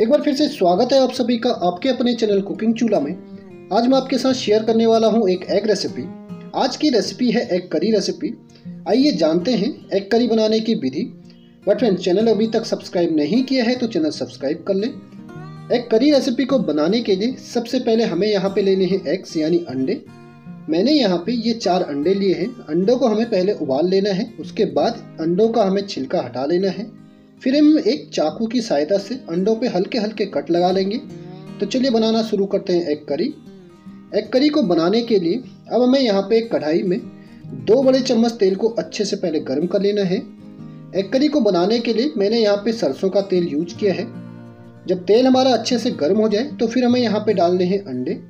एक बार फिर से स्वागत है आप सभी का आपके अपने चैनल कुकिंग चूल्हा में। आज मैं आपके साथ शेयर करने वाला हूँ एक एग रेसिपी आज की रेसिपी है एग करी रेसिपी आइए जानते हैं एग करी बनाने की विधि। बट फ्रेंड चैनल अभी तक सब्सक्राइब नहीं किया है तो चैनल सब्सक्राइब कर लें। एग करी रेसिपी को बनाने के लिए सबसे पहले हमें यहाँ पे लेने हैं एग्स यानी अंडे। मैंने यहाँ पे ये चार अंडे लिए हैं। अंडों को हमें पहले उबाल लेना है, उसके बाद अंडों का हमें छिलका हटा लेना है। फिर हम एक चाकू की सहायता से अंडों पे हल्के हल्के कट लगा लेंगे। तो चलिए बनाना शुरू करते हैं एग करी। एग करी को बनाने के लिए अब हमें यहाँ पे एक कढ़ाई में दो बड़े चम्मच तेल को अच्छे से पहले गर्म कर लेना है। एग करी को बनाने के लिए मैंने यहाँ पे सरसों का तेल यूज़ किया है। जब तेल हमारा अच्छे से गर्म हो जाए तो फिर हमें यहाँ पे डालने हैं अंडे।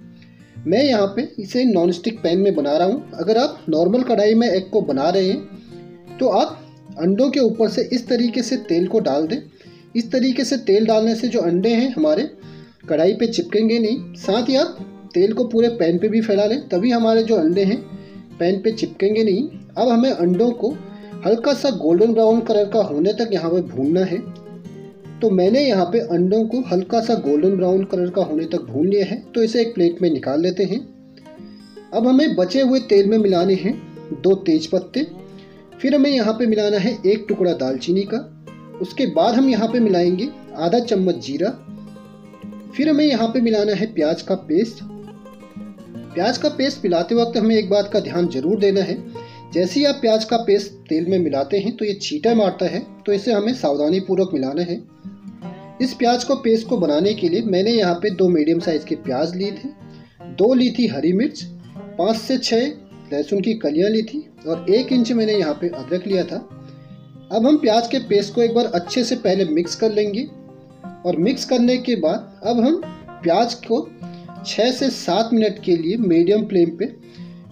मैं यहाँ पे इसे नॉन स्टिक पैन में बना रहा हूँ। अगर आप नॉर्मल कढ़ाई में एग को बना रहे हैं तो आप अंडों के ऊपर से इस तरीके से तेल को डाल दें। इस तरीके से तेल डालने से जो अंडे हैं हमारे, कढ़ाई पे चिपकेंगे नहीं। साथ ही आप तेल को पूरे पैन पे भी फैला लें, तभी हमारे जो अंडे हैं, पैन पे चिपकेंगे नहीं। अब हमें अंडों को हल्का सा गोल्डन ब्राउन कलर का होने तक यहाँ पे भूनना है। तो मैंने यहाँ पे अंडों को हल्का सा गोल्डन ब्राउन कलर का होने तक भून लिया है तो इसे एक प्लेट में निकाल लेते हैं। अब हमें बचे हुए तेल में मिलाने हैं दो तेज पत्ते। फिर हमें यहाँ पे मिलाना है एक टुकड़ा दालचीनी का। उसके बाद हम यहाँ पे मिलाएँगे आधा चम्मच जीरा। फिर हमें यहाँ पे मिलाना है प्याज का पेस्ट। प्याज का पेस्ट मिलाते वक्त हमें एक बात का ध्यान ज़रूर देना है। जैसे ही आप प्याज का पेस्ट तेल में मिलाते हैं तो ये छीटा मारता है तो इसे हमें सावधानी पूर्वक मिलाना है। इस प्याज को पेस्ट को बनाने के लिए मैंने यहाँ पे दो मीडियम साइज़ के प्याज लिए थे। दो ली थी हरी मिर्च, पाँच से छः लहसुन की कलियाँ ली थी और एक इंच मैंने यहाँ पे अदरक लिया था। अब हम प्याज के पेस्ट को एक बार अच्छे से पहले मिक्स कर लेंगे और मिक्स करने के बाद अब हम प्याज को छः से सात मिनट के लिए मीडियम फ्लेम पे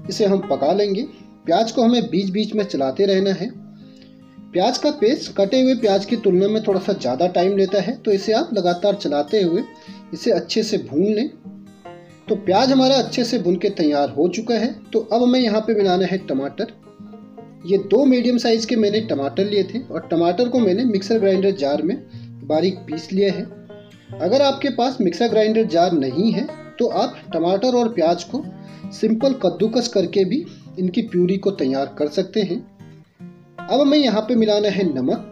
इसे हम पका लेंगे। प्याज को हमें बीच बीच में चलाते रहना है। प्याज का पेस्ट कटे हुए प्याज की तुलना में थोड़ा सा ज़्यादा टाइम लेता है तो इसे आप लगातार चलाते हुए इसे अच्छे से भून लें। तो प्याज हमारा अच्छे से भुन के तैयार हो चुका है। तो अब हमें यहाँ पे मिलाना है टमाटर। ये दो मीडियम साइज़ के मैंने टमाटर लिए थे और टमाटर को मैंने मिक्सर ग्राइंडर जार में बारीक पीस लिया है। अगर आपके पास मिक्सर ग्राइंडर जार नहीं है तो आप टमाटर और प्याज को सिंपल कद्दूकस करके भी इनकी प्यूरी को तैयार कर सकते हैं। अब हमें यहाँ पे मिलाना है नमक।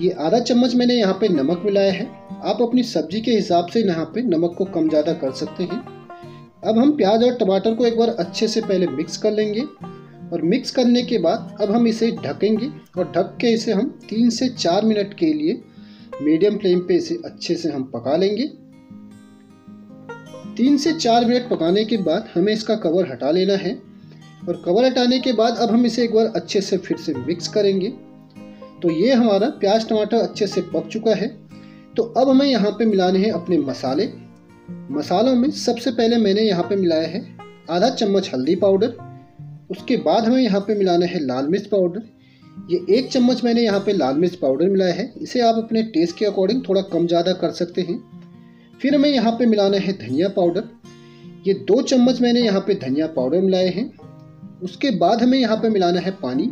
ये आधा चम्मच मैंने यहाँ पे नमक मिलाया है। आप अपनी सब्ज़ी के हिसाब से यहाँ पे नमक को कम ज़्यादा कर सकते हैं। अब हम प्याज और टमाटर को एक बार अच्छे से पहले मिक्स कर लेंगे और मिक्स करने के बाद अब हम इसे ढकेंगे और ढक के इसे हम तीन से चार मिनट के लिए मीडियम फ्लेम पे इसे अच्छे से हम पका लेंगे। तीन से चार मिनट पकाने के बाद हमें इसका कवर हटा लेना है और कवर हटाने के बाद अब हम इसे एक बार अच्छे से फिर से मिक्स करेंगे। तो ये हमारा प्याज टमाटर अच्छे से पक चुका है। तो अब हमें यहाँ पे मिलाने हैं अपने मसाले। मसालों में सबसे पहले मैंने यहाँ पे मिलाया है आधा चम्मच हल्दी पाउडर, उसके बाद हमें यहाँ पे मिलाना है लाल मिर्च पाउडर। ये एक चम्मच मैंने यहाँ पे लाल मिर्च पाउडर मिलाया है। इसे आप अपने टेस्ट के अकॉर्डिंग थोड़ा कम ज़्यादा कर सकते हैं। फिर हमें यहाँ पे मिलाना है धनिया पाउडर। ये दो चम्मच मैंने यहाँ पे धनिया पाउडर मिलाए हैं। उसके बाद हमें यहाँ पे मिलाना है पानी।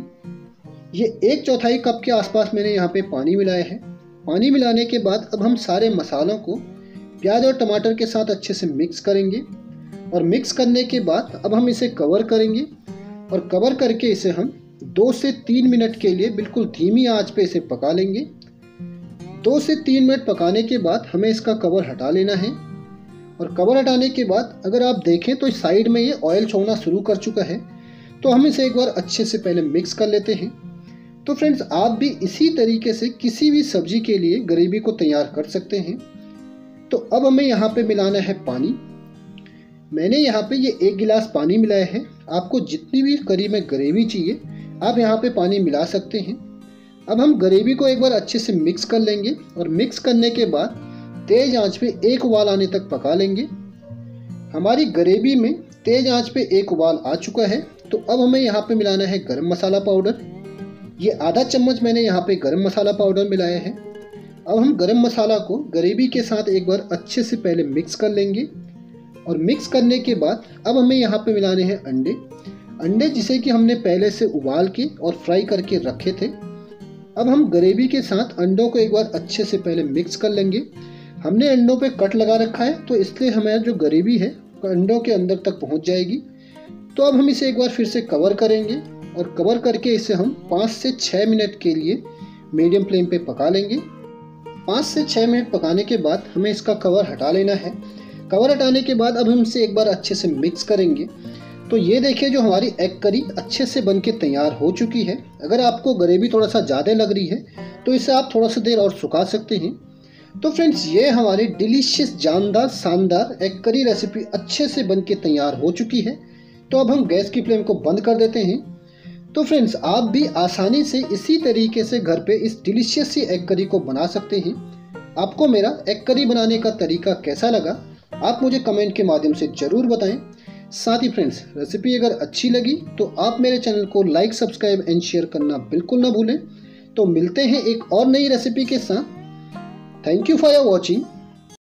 ये एक चौथाई कप के आसपास मैंने यहाँ पे पानी मिलाया है। पानी मिलाने के बाद अब हम सारे मसालों को प्याज और टमाटर के साथ अच्छे से मिक्स करेंगे। और मिक्स करने के बाद अब हम इसे कवर करेंगे। और कवर करके इसे हम दो से तीन मिनट के लिए बिल्कुल धीमी आँच पे इसे पका लेंगे। दो से तीन मिनट पकाने के बाद हमें इसका कवर हटा लेना है। और कवर हटाने के बाद अगर आप देखें तो साइड में ये ऑयल छोड़ना शुरू कर चुका है। तो हम इसे एक बार अच्छे से पहले मिक्स कर लेते हैं। तो फ्रेंड्स आप भी इसी तरीके से किसी भी सब्ज़ी के लिए ग्रेवी को तैयार कर सकते हैं। तो अब हमें यहाँ पे मिलाना है पानी। मैंने यहाँ पे ये एक गिलास पानी मिलाया है। आपको जितनी भी करी में ग्रेवी चाहिए, आप यहाँ पे पानी मिला सकते हैं। अब हम ग्रेवी को एक बार अच्छे से मिक्स कर लेंगे और मिक्स करने के बाद तेज आँच पे एक उबाल आने तक पका लेंगे। हमारी ग्रेवी में तेज आँच पे एक उबाल आ चुका है। तो अब हमें यहाँ पे मिलाना है गरम मसाला पाउडर। ये आधा चम्मच मैंने यहाँ पे गरम मसाला पाउडर मिलाया है। अब हम गरम मसाला को ग्रेवी के साथ एक बार अच्छे से पहले मिक्स कर लेंगे। और मिक्स करने के बाद अब हमें यहाँ पे मिलाने हैं अंडे। अंडे जिसे कि हमने पहले से उबाल के और फ्राई करके रखे थे। अब हम ग्रेवी के साथ अंडों को एक बार अच्छे से पहले मिक्स कर लेंगे। हमने अंडों पे कट लगा रखा है तो इसलिए हमारा जो गरीबी है, अंडों के अंदर तक पहुँच जाएगी। तो अब हम इसे एक बार फिर से कवर करेंगे और कवर करके इसे हम पाँच से छः मिनट के लिए मीडियम फ्लेम पे पका लेंगे। पाँच से छः मिनट पकाने के बाद हमें इसका कवर हटा लेना है। कवर हटाने के बाद अब हम इसे एक बार अच्छे से मिक्स करेंगे। तो ये देखिए जो हमारी एग करी अच्छे से बन के तैयार हो चुकी है। अगर आपको ग्रेवी थोड़ा सा ज़्यादा लग रही है तो इसे आप थोड़ा सा देर और सुखा सकते हैं। तो फ्रेंड्स ये हमारी डिलीशियस जानदार, शानदार एग करी रेसिपी अच्छे से बन के तैयार हो चुकी है। तो अब हम गैस की फ्लेम को बंद कर देते हैं। तो फ्रेंड्स आप भी आसानी से इसी तरीके से घर पे इस डिलीशियस सी एग करी को बना सकते हैं। आपको मेरा एग करी बनाने का तरीका कैसा लगा, आप मुझे कमेंट के माध्यम से ज़रूर बताएँ। साथ ही फ्रेंड्स रेसिपी अगर अच्छी लगी तो आप मेरे चैनल को लाइक सब्सक्राइब एंड शेयर करना बिल्कुल ना भूलें। तो मिलते हैं एक और नई रेसिपी के साथ। Thank you for your watching